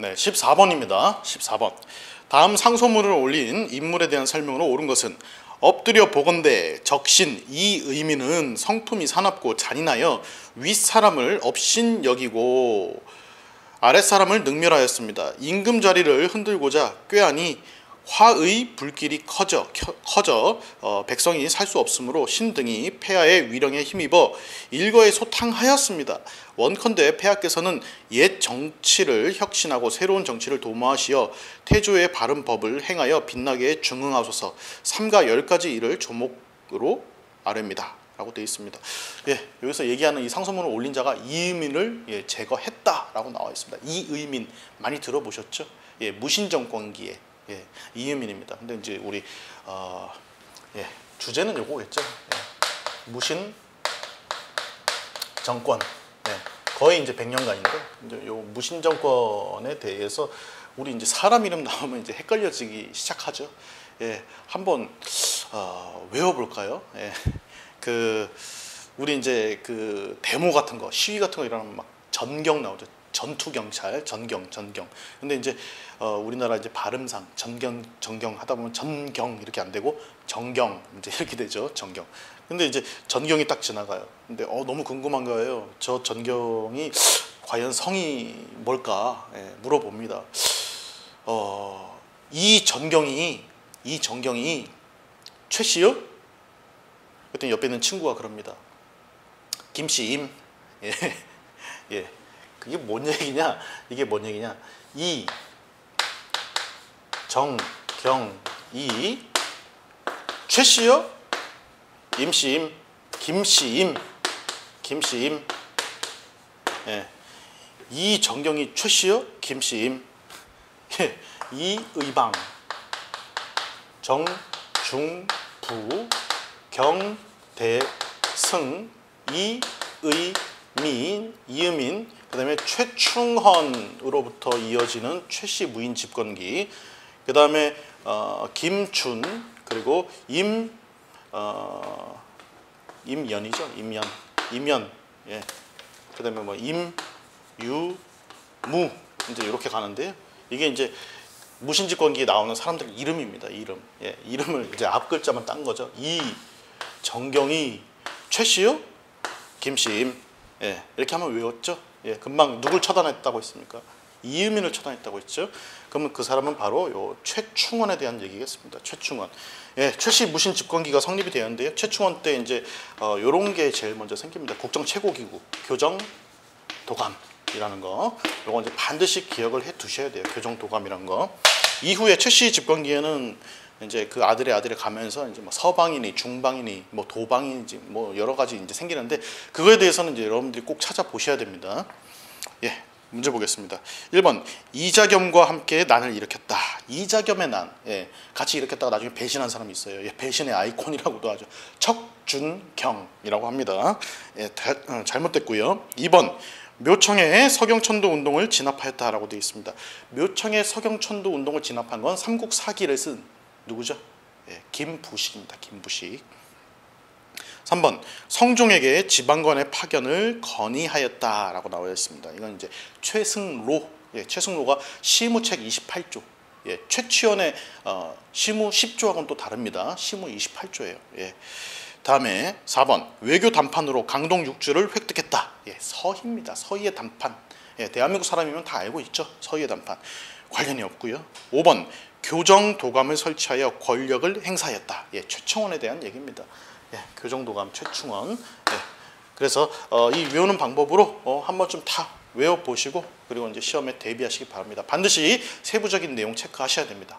네, 14번입니다. 14번. 다음 상소문을 올린 인물에 대한 설명으로 옳은 것은 엎드려 보건대 적신 이 의미는 성품이 사납고 잔인하여 윗사람을 업신 여기고 아랫사람을 능멸하였습니다. 임금 자리를 흔들고자 꾀하니 화의 불길이 커져 켜- 커져 어, 백성이 살 수 없으므로 신 등이 폐하의 위령에 힘입어 일거에 소탕하였습니다. 원컨대 폐하께서는 옛 정치를 혁신하고 새로운 정치를 도모하시어 태조의 바른 법을 행하여 빛나게 중흥하소서 삼가 열 가지 일을 조목으로 아뢰입니다. 라고 되어 있습니다. 예, 여기서 얘기하는 이 상소문을 올린 자가 이의민을 예, 제거했다라고 나와 있습니다. 이의민 많이 들어보셨죠? 예, 무신정권기에 예, 이의민입니다. 근데 이제 우리 어, 예, 주제는 요거겠죠. 예, 무신 정권. 예, 거의 이제 100년간인데 이제 요 무신 정권에 대해서 우리 이제 사람 이름 나오면 이제 헷갈려지기 시작하죠. 예, 한번 어, 외워볼까요? 예, 그 우리 이제 그 데모 같은 거, 시위 같은 거 일어나면 막 전경 나오죠. 전투 경찰, 전경, 전경. 근데 이제 어, 우리나라 이제 발음상 전경, 전경 하다 보면 전경 이렇게 안 되고 정경 이제 이렇게 되죠. 정경. 근데 이제 전경이 딱 지나가요. 근데 어, 너무 궁금한 거예요. 저 전경이 과연 성이 뭘까 예, 물어봅니다. 어, 이 전경이 이 전경이 최 씨요? 그랬더니 옆에 있는 친구가 그럽니다. 김 씨 임. 예. 예. 그게 뭔 얘기냐? 이게 뭔 얘기냐? 이 정 경 이 최 씨요? 임 씨 임. 김 씨 임. 김 씨 임. 예. 이 정경이 최 씨요? 김 씨 임. 예. 이 의방 정, 중, 부, 경, 대, 승, 이, 의, 민, 이음인, 그 다음에 최충헌으로부터 이어지는 최씨 무인 집권기, 그 다음에 어, 김춘, 그리고 임, 어, 임연이죠, 임연, 임연, 예. 그 다음에 뭐 임, 유, 무, 이제 이렇게 가는데요. 이게 이제 무신집권기에 나오는 사람들 이름입니다. 이름. 예, 이름을 이제 앞 글자만 딴 거죠. 이 정경이 최씨요? 김씨임. 예, 이렇게 하면 외웠죠. 예, 금방 누굴 처단했다고 했습니까? 이유민을 처단했다고 했죠. 그러면 그 사람은 바로 요 최충원에 대한 얘기겠습니다. 최충원. 예, 최씨 무신 집권기가 성립이 되었는데요. 최충원 때 이제 어, 요런 게 제일 먼저 생깁니다. 국정 최고기구 교정 도감 이라는 거. 요거 이제 반드시 기억을 해 두셔야 돼요. 교정 도감이란 거. 이후에 최씨 집권기에는 이제 그 아들의 아들이 가면서 이제 뭐 서방이니 중방이니 뭐 도방인지 뭐 여러 가지 이제 생기는데 그거에 대해서는 이제 여러분들이 꼭 찾아보셔야 됩니다. 예. 문제 보겠습니다. 1번 이자겸과 함께 난을 일으켰다. 이자겸의 난. 예. 같이 일으켰다가 나중에 배신한 사람이 있어요. 예. 배신의 아이콘이라고도 하죠. 척준경이라고 합니다. 예. 다, 어, 잘못됐고요. 2번 묘청의 서경천도 운동을 진압하였다라고 되어 있습니다. 묘청의 서경천도 운동을 진압한 건 삼국 사기를 쓴 누구죠? 예, 김부식입니다. 김부식. 3번 성종에게 지방관의 파견을 건의하였다라고 나와 있습니다. 이건 이제 최승로, 예, 최승로가 시무책 28조, 예, 최치원의 어, 시무 10조하고는 또 다릅니다. 시무 28조예요. 예. 다음에 4번 외교 담판으로 강동 육주를 획득했다. 예, 서희입니다. 서희의 담판. 예, 대한민국 사람이면 다 알고 있죠. 서희의 담판. 관련이 없고요. 5번 교정 도감을 설치하여 권력을 행사했다. 예, 최충원에 대한 얘기입니다. 예, 교정 도감 최충원. 예, 그래서 어, 이 외우는 방법으로 어, 한번 좀다 외워 보시고 그리고 이제 시험에 대비하시기 바랍니다. 반드시 세부적인 내용 체크하셔야 됩니다.